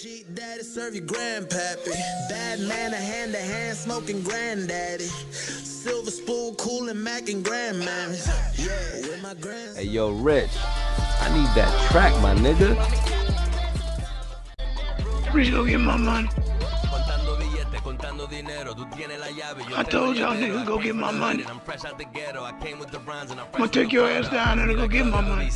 G daddy serve your grandpappy. Bad man, a hand to hand smoking granddaddy. Silver spoon, coolin' Mac and grandmammy. Yeah, with my grand. Hey, yo, Rich. I need that track, my nigga. Rich, go get my money. I tengo told el y'all dinero. niggas go get my money. I'm fresh out the ghetto. I came with the rhymes and I'm I'ma take your ass down and go get my money.